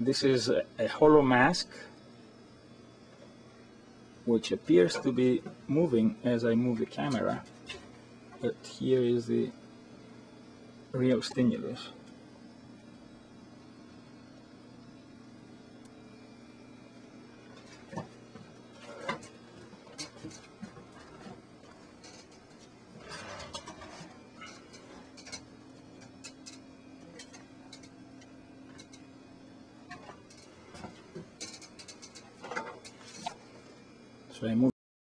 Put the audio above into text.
this is a, hollow mask which appears to be moving as I move the camera but here is the real stimulus. So I move